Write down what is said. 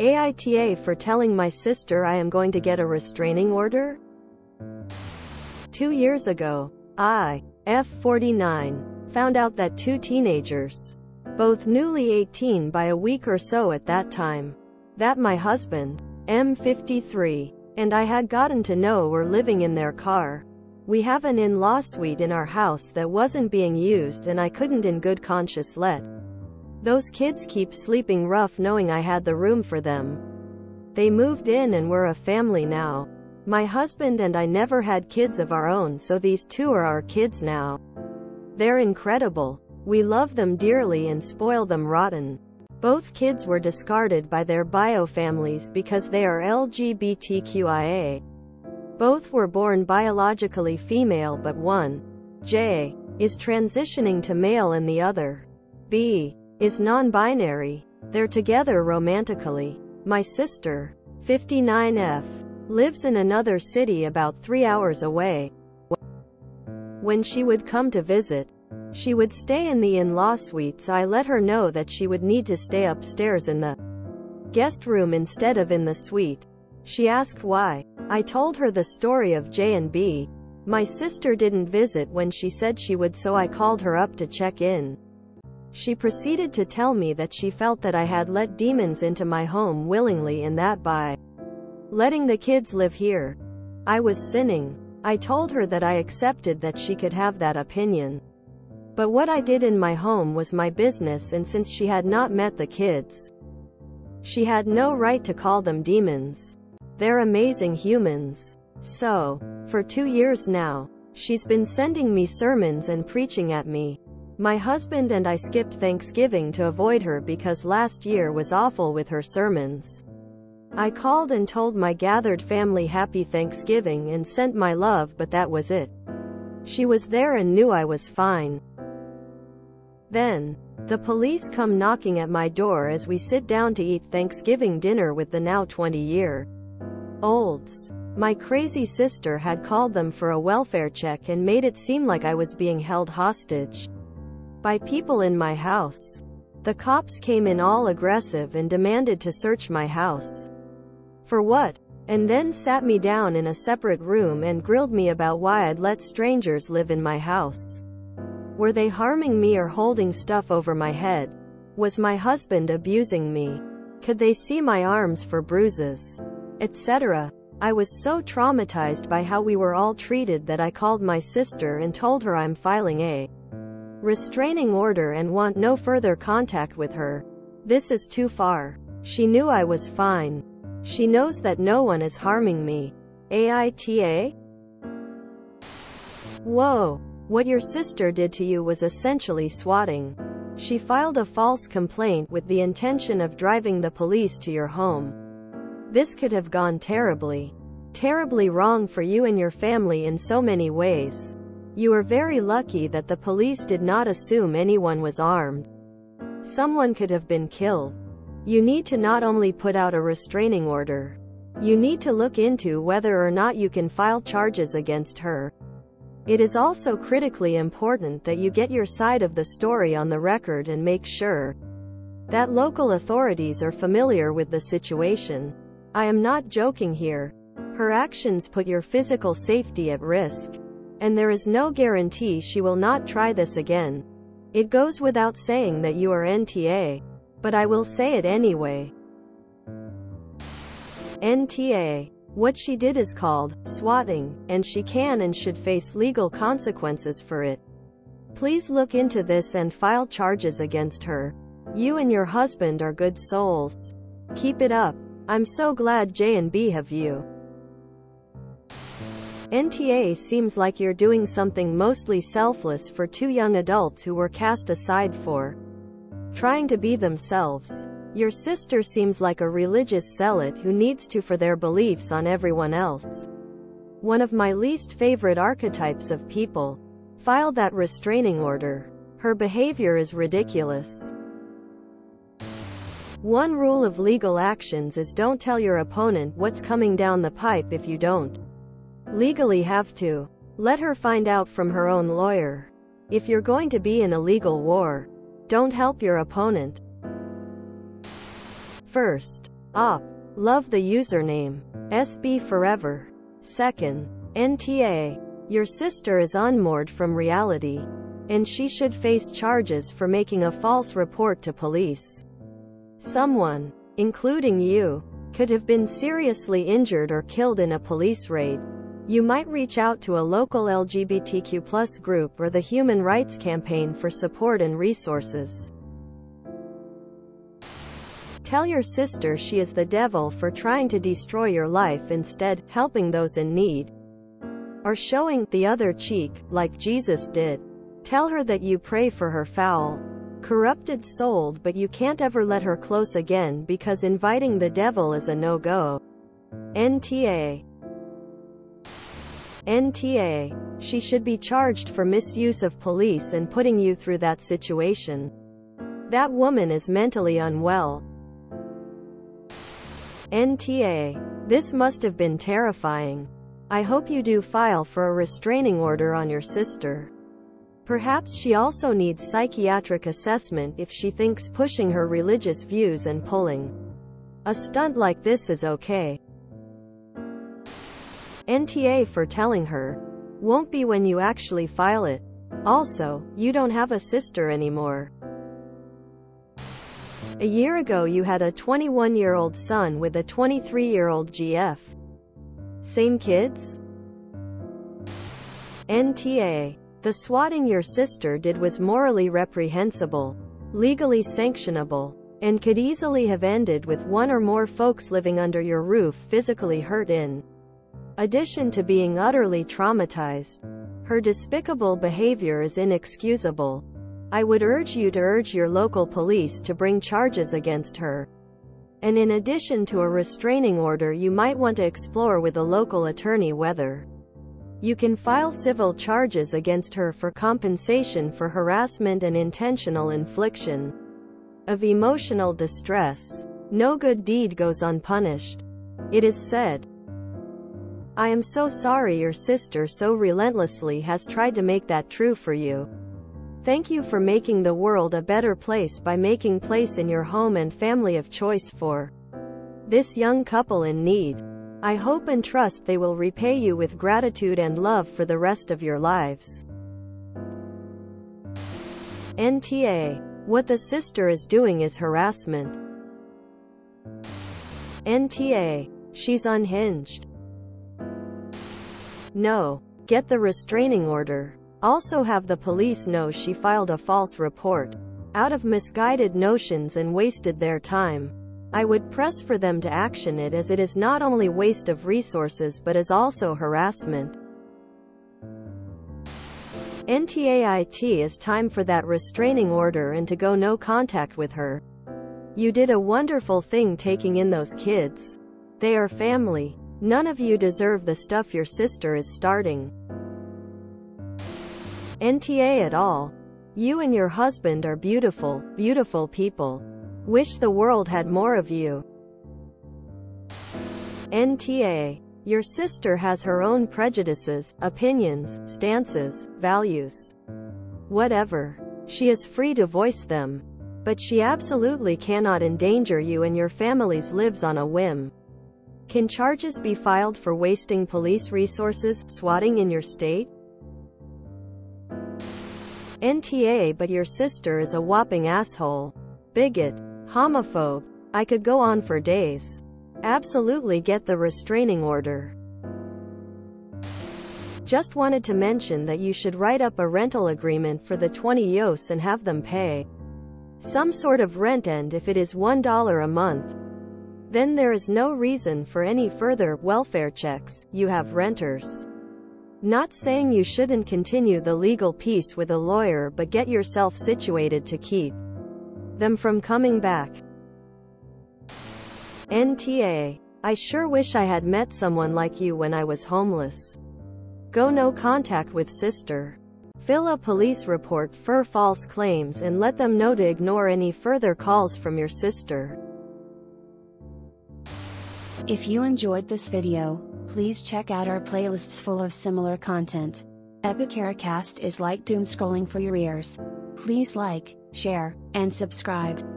AITA for telling my sister I am going to get a restraining order? Two years ago, I, F49, found out that two teenagers, both newly 18 by a week or so at that time, that my husband, M53, and I had gotten to know were living in their car. We have an in-law suite in our house that wasn't being used and I couldn't in good conscience let those kids keep sleeping rough knowing I had the room for them. They moved in and we're a family now. My husband and I never had kids of our own so these two are our kids now. They're incredible. We love them dearly and spoil them rotten. Both kids were discarded by their bio families because they are LGBTQIA. Both were born biologically female but one, J, is transitioning to male and the other, B, is non-binary. They're together romantically. My sister, 59F, lives in another city about three hours away. When she would come to visit, she would stay in the in-law suites. I let her know that she would need to stay upstairs in the guest room instead of in the suite. She asked why. I told her the story of J and B. My sister didn't visit when she said she would so I called her up to check in. She proceeded to tell me that she felt that I had let demons into my home willingly and that by letting the kids live here, I was sinning. I told her that I accepted that she could have that opinion. But what I did in my home was my business and since she had not met the kids, she had no right to call them demons. They're amazing humans. So, for two years now, she's been sending me sermons and preaching at me. My husband and I skipped Thanksgiving to avoid her because last year was awful with her sermons. I called and told my gathered family happy Thanksgiving and sent my love but that was it. She was there and knew I was fine. Then, the police come knocking at my door as we sit down to eat Thanksgiving dinner with the now 20-year olds. My crazy sister had called them for a welfare check and made it seem like I was being held hostage by people in my house. The cops came in all aggressive and demanded to search my house. For what? And then sat me down in a separate room and grilled me about why I'd let strangers live in my house. Were they harming me or holding stuff over my head? Was my husband abusing me? Could they see my arms for bruises? Etc. I was so traumatized by how we were all treated that I called my sister and told her I'm filing a restraining order and want no further contact with her. This is too far. She knew I was fine. She knows that no one is harming me. AITA? Whoa. What your sister did to you was essentially swatting. She filed a false complaint with the intention of driving the police to your home. This could have gone terribly, terribly wrong for you and your family in so many ways. You are very lucky that the police did not assume anyone was armed. Someone could have been killed. You need to not only put out a restraining order, you need to look into whether or not you can file charges against her. It is also critically important that you get your side of the story on the record and make sure that local authorities are familiar with the situation. I am not joking here. Her actions put your physical safety at risk and there is no guarantee she will not try this again. It goes without saying that you are NTA. But I will say it anyway. NTA. What she did is called swatting, and she can and should face legal consequences for it. Please look into this and file charges against her. You and your husband are good souls. Keep it up. I'm so glad J and B have you. NTA seems like you're doing something mostly selfless for two young adults who were cast aside for trying to be themselves. Your sister seems like a religious zealot who needs to for their beliefs on everyone else. One of my least favorite archetypes of people. File that restraining order. Her behavior is ridiculous. One rule of legal actions is don't tell your opponent what's coming down the pipe if you don't legally have to. Let her find out from her own lawyer. If you're going to be in a legal war, don't help your opponent. First, Op. Love the username. SB Forever. Second. NTA. Your sister is unmoored from reality. And she should face charges for making a false report to police. Someone, including you, could have been seriously injured or killed in a police raid. You might reach out to a local LGBTQ group or the Human Rights Campaign for support and resources. Tell your sister she is the devil for trying to destroy your life instead, helping those in need. Or showing the other cheek, like Jesus did. Tell her that you pray for her foul, corrupted soul but you can't ever let her close again because inviting the devil is a no-go. NTA NTA. She should be charged for misuse of police and putting you through that situation. That woman is mentally unwell. NTA. This must have been terrifying. I hope you do file for a restraining order on your sister. Perhaps she also needs psychiatric assessment if she thinks pushing her religious views and pulling a stunt like this is okay. NTA for telling her. Won't be when you actually file it. Also, you don't have a sister anymore. A year ago you had a 21-year-old son with a 23-year-old GF. Same kids? NTA. The swatting your sister did was morally reprehensible, legally sanctionable, and could easily have ended with one or more folks living under your roof physically hurt in addition to being utterly traumatized. Her despicable behavior is inexcusable. I would urge you to urge your local police to bring charges against her. And in addition to a restraining order you might want to explore with a local attorney whether you can file civil charges against her for compensation for harassment and intentional infliction of emotional distress. No good deed goes unpunished. It is said. I am so sorry your sister so relentlessly has tried to make that true for you. Thank you for making the world a better place by making place in your home and family of choice for this young couple in need. I hope and trust they will repay you with gratitude and love for the rest of your lives. NTA. What the sister is doing is harassment. NTA. She's unhinged. No. Get the restraining order. Also have the police know she filed a false report. Out of misguided notions and wasted their time. I would press for them to action it as it is not only waste of resources but is also harassment. NTAIT is time for that restraining order and to go no contact with her. You did a wonderful thing taking in those kids. They are family. None of you deserve the stuff your sister is starting. NTA at all. You and your husband are beautiful, beautiful people. Wish the world had more of you. NTA. Your sister has her own prejudices, opinions, stances, values. Whatever. She is free to voice them. But she absolutely cannot endanger you and your family's lives on a whim. Can charges be filed for wasting police resources, swatting in your state? NTA but your sister is a whopping asshole. Bigot. Homophobe. I could go on for days. Absolutely get the restraining order. Just wanted to mention that you should write up a rental agreement for the 20 yos and have them pay some sort of rent and if it is $1 a month, then there is no reason for any further welfare checks, you have renters. Not saying you shouldn't continue the legal piece with a lawyer but get yourself situated to keep them from coming back. NTA. I sure wish I had met someone like you when I was homeless. Go no contact with sister. Fill a police report for false claims and let them know to ignore any further calls from your sister. If you enjoyed this video, please check out our playlists full of similar content. Epicaricast is like doom scrolling for your ears. Please like, share, and subscribe.